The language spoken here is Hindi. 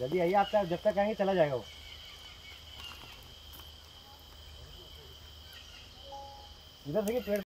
जल्दी आइए आपका जब तक आएँगे चला जाएगा वो। इधर देखिए पेड़